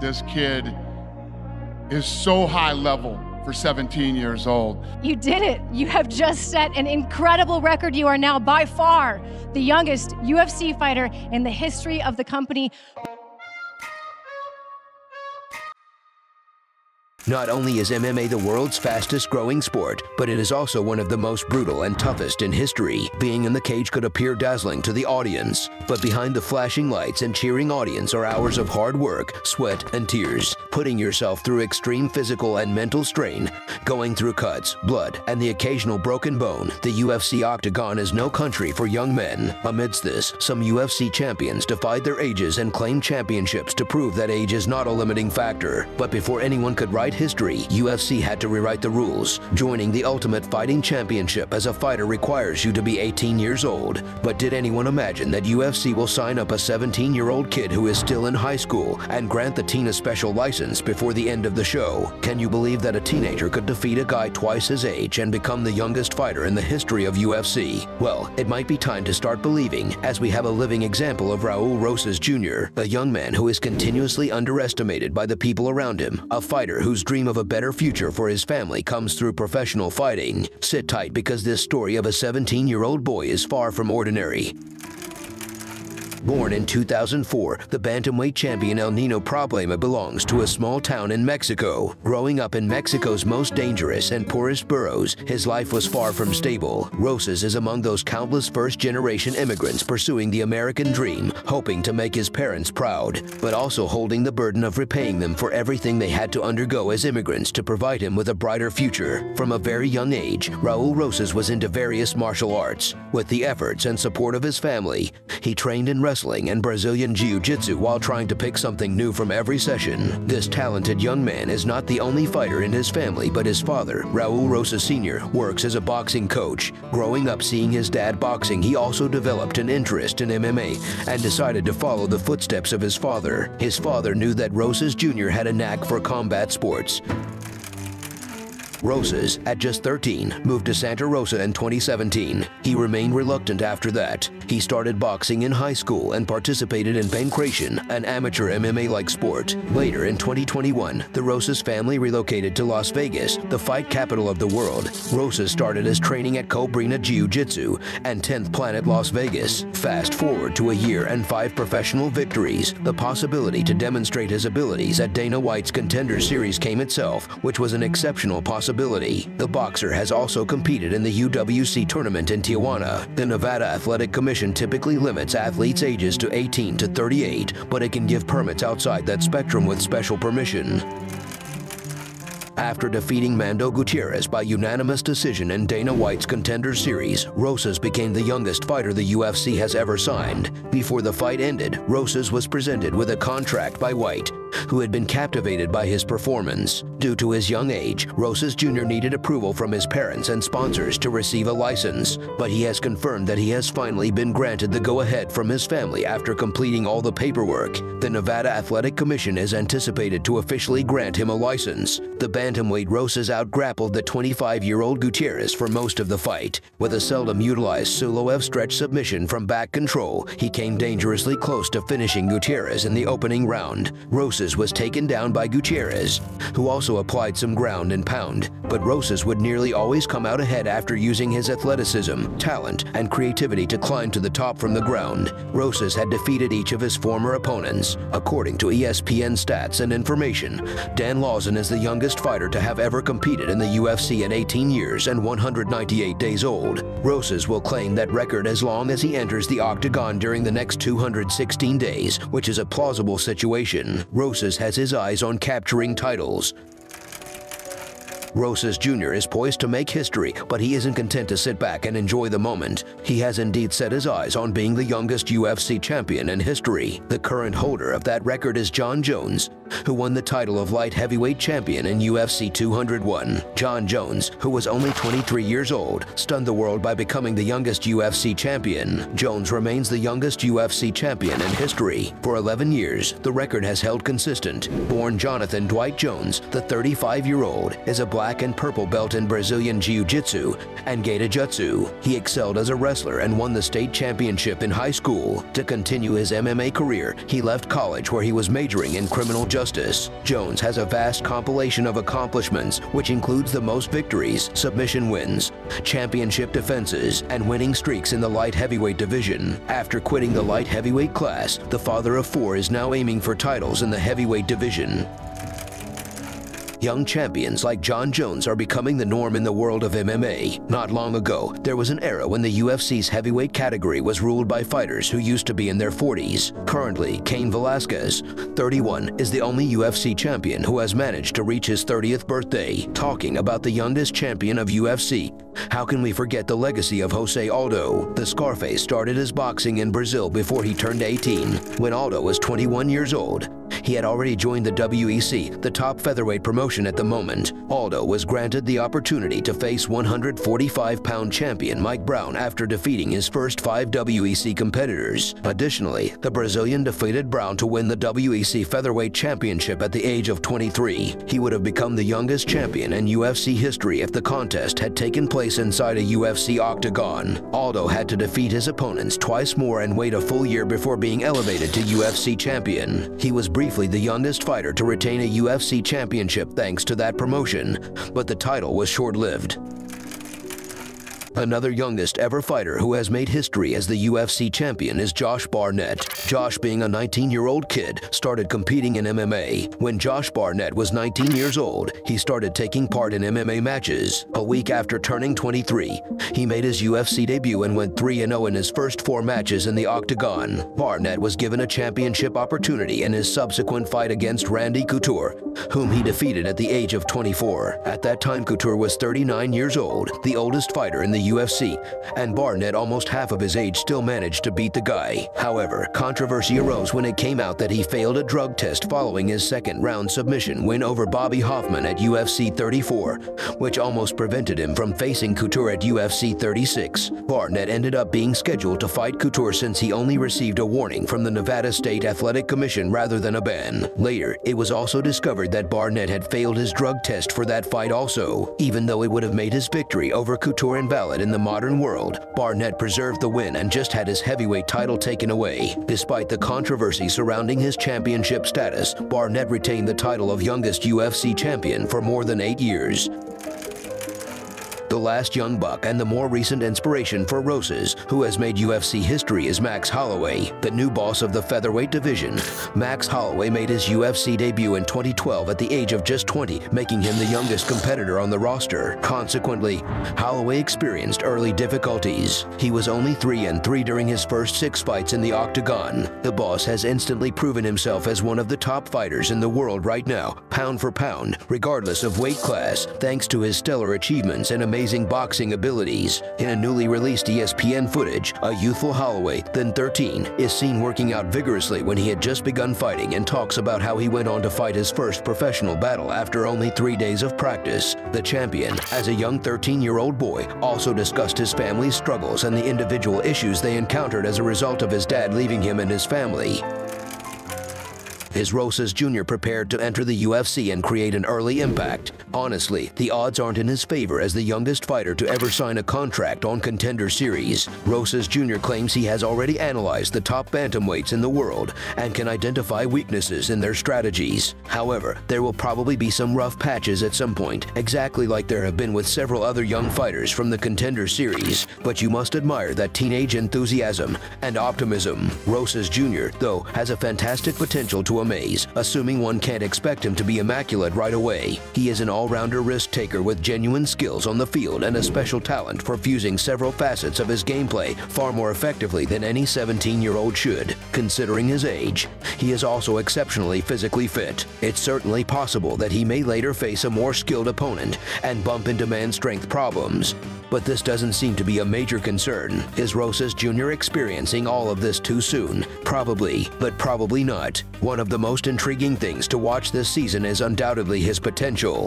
this kid is so high level for 17 years old. You did it. You have just set an incredible record. You are now by far the youngest UFC fighter in the history of the company. Not only is MMA the world's fastest growing sport, but it is also one of the most brutal and toughest in history. Being in the cage could appear dazzling to the audience, but behind the flashing lights and cheering audience are hours of hard work, sweat, and tears, putting yourself through extreme physical and mental strain, going through cuts, blood, and the occasional broken bone. The UFC octagon is no country for young men. Amidst this, some UFC champions defied their ages and claimed championships to prove that age is not a limiting factor. But before anyone could write history, UFC had to rewrite the rules. Joining the Ultimate Fighting Championship as a fighter requires you to be 18 years old. But did anyone imagine that UFC will sign up a 17-year-old kid who is still in high school and grant the teen a special license before the end of the show? Can you believe that a teenager could defeat a guy twice his age and become the youngest fighter in the history of UFC? Well, it might be time to start believing, as we have a living example of Raul Rosas Jr., a young man who is continuously underestimated by the people around him, a fighter whose dream of a better future for his family comes through professional fighting. Sit tight because this story of a 17-year-old boy is far from ordinary. Born in 2004, the bantamweight champion El Nino Problema belongs to a small town in Mexico. Growing up in Mexico's most dangerous and poorest boroughs, his life was far from stable. Rosas is among those countless first-generation immigrants pursuing the American dream, hoping to make his parents proud, but also holding the burden of repaying them for everything they had to undergo as immigrants to provide him with a brighter future. From a very young age, Raul Rosas was into various martial arts. With the efforts and support of his family, he trained in wrestling and Brazilian Jiu-Jitsu while trying to pick something new from every session. This talented young man is not the only fighter in his family, but his father, Raul Rosa Sr., works as a boxing coach. Growing up seeing his dad boxing, he also developed an interest in MMA and decided to follow the footsteps of his father. His father knew that Rosas Jr. had a knack for combat sports. Rosas, at just 13, moved to Santa Rosa in 2017. He remained reluctant after that. He started boxing in high school and participated in Pankration, an amateur MMA-like sport. Later in 2021, the Rosas family relocated to Las Vegas, the fight capital of the world. Rosas started his training at Cobrinha Jiu-Jitsu and 10th Planet Las Vegas. Fast forward to a year and five professional victories. The possibility to demonstrate his abilities at Dana White's Contender Series came itself, which was an exceptional possibility possibility. The boxer has also competed in the UWC tournament in Tijuana. The Nevada Athletic Commission typically limits athletes' ages to 18 to 38, but it can give permits outside that spectrum with special permission. After defeating Mando Gutierrez by unanimous decision in Dana White's Contender Series, Rosas became the youngest fighter the UFC has ever signed. Before the fight ended, Rosas was presented with a contract by White, who had been captivated by his performance. Due to his young age, Rosas Jr. needed approval from his parents and sponsors to receive a license, but he has confirmed that he has finally been granted the go-ahead from his family after completing all the paperwork. The Nevada Athletic Commission is anticipated to officially grant him a license. The bantamweight Rosas outgrappled the 25-year-old Gutierrez for most of the fight. With a seldom utilized Suloev stretch submission from back control, he came dangerously close to finishing Gutierrez in the opening round. Rosas was taken down by Gutierrez, who also applied some ground and pound, but Rosas would nearly always come out ahead after using his athleticism, talent, and creativity to climb to the top from the ground. Rosas had defeated each of his former opponents. According to ESPN stats and information, Dan Lauzon is the youngest fighter to have ever competed in the UFC at 18 years and 198 days old. Rosas will claim that record as long as he enters the octagon during the next 216 days, which is a plausible situation. Rosas has his eyes on capturing titles. Rosas Jr. is poised to make history, but he isn't content to sit back and enjoy the moment. He has indeed set his eyes on being the youngest UFC champion in history. The current holder of that record is Jon Jones, who won the title of light heavyweight champion in UFC 201. Jon Jones, who was only 23 years old, stunned the world by becoming the youngest UFC champion. Jones remains the youngest UFC champion in history. For 11 years, the record has held consistent. Born Jonathan Dwight Jones, the 35-year-old is a black and purple belt in Brazilian Jiu-Jitsu and Gaidojutsu. He excelled as a wrestler and won the state championship in high school. To continue his MMA career, he left college where he was majoring in criminal justice. Jones has a vast compilation of accomplishments, which includes the most victories, submission wins, championship defenses, and winning streaks in the light heavyweight division. After quitting the light heavyweight class, the father of four is now aiming for titles in the heavyweight division. Young champions like Jon Jones are becoming the norm in the world of MMA. Not long ago, there was an era when the UFC's heavyweight category was ruled by fighters who used to be in their 40s. Currently, Cain Velasquez, 31, is the only UFC champion who has managed to reach his 30th birthday. Talking about the youngest champion of UFC, how can we forget the legacy of Jose Aldo? The Scarface started his boxing in Brazil before he turned 18. When Aldo was 21 years old, he had already joined the WEC, the top featherweight promotion at the moment. Aldo was granted the opportunity to face 145-pound champion Mike Brown after defeating his first five WEC competitors. Additionally, the Brazilian defeated Brown to win the WEC featherweight championship at the age of 23. He would have become the youngest champion in UFC history if the contest had taken place inside a UFC octagon. Aldo had to defeat his opponents twice more and wait a full year before being elevated to UFC champion. He was briefly the youngest fighter to retain a UFC championship thanks to that promotion, but the title was short-lived. Another youngest ever fighter who has made history as the UFC champion is Josh Barnett. Josh, being a 19-year-old kid, started competing in MMA. When Josh Barnett was 19 years old, he started taking part in MMA matches. A week after turning 23, he made his UFC debut and went 3-0 in his first four matches in the octagon. Barnett was given a championship opportunity in his subsequent fight against Randy Couture, whom he defeated at the age of 24. At that time, Couture was 39 years old, the oldest fighter in the UFC, and Barnett, almost half of his age, still managed to beat the guy. However, controversy arose when it came out that he failed a drug test following his second round submission win over Bobby Hoffman at UFC 34, which almost prevented him from facing Couture at UFC 36. Barnett ended up being scheduled to fight Couture since he only received a warning from the Nevada State Athletic Commission rather than a ban. Later, it was also discovered that Barnett had failed his drug test for that fight also, even though it would have made his victory over Couture invalid in the modern world, Barnett preserved the win and just had his heavyweight title taken away. Despite the controversy surrounding his championship status, Barnett retained the title of youngest UFC champion for more than eight years the last young buck and the more recent inspiration for Rosas, who has made UFC history is Max Holloway, the new boss of the featherweight division. Max Holloway made his UFC debut in 2012 at the age of just 20, making him the youngest competitor on the roster. Consequently, Holloway experienced early difficulties. He was only 3 and 3 during his first six fights in the octagon. The boss has instantly proven himself as one of the top fighters in the world right now, pound for pound, regardless of weight class, thanks to his stellar achievements and amazing amazing boxing abilities. In a newly released ESPN footage, a youthful Holloway, then 13, is seen working out vigorously when he had just begun fighting and talks about how he went on to fight his first professional battle after only three days of practice. The champion, as a young 13-year-old boy, also discussed his family's struggles and the individual issues they encountered as a result of his dad leaving him and his family. Is Rosas Jr. prepared to enter the UFC and create an early impact? Honestly, the odds aren't in his favor as the youngest fighter to ever sign a contract on Contender Series. Rosas Jr. claims he has already analyzed the top bantamweights in the world and can identify weaknesses in their strategies. However, there will probably be some rough patches at some point, exactly like there have been with several other young fighters from the Contender Series. But you must admire that teenage enthusiasm and optimism. Rosas Jr., though, has a fantastic potential to assuming one can't expect him to be immaculate right away. He is an all-rounder risk-taker with genuine skills on the field and a special talent for fusing several facets of his gameplay far more effectively than any 17-year-old should. Considering his age, he is also exceptionally physically fit. It's certainly possible that he may later face a more skilled opponent and bump into man strength problems. But this doesn't seem to be a major concern. Is Rosas Jr. experiencing all of this too soon? Probably, but probably not. One of the most intriguing things to watch this season is undoubtedly his potential.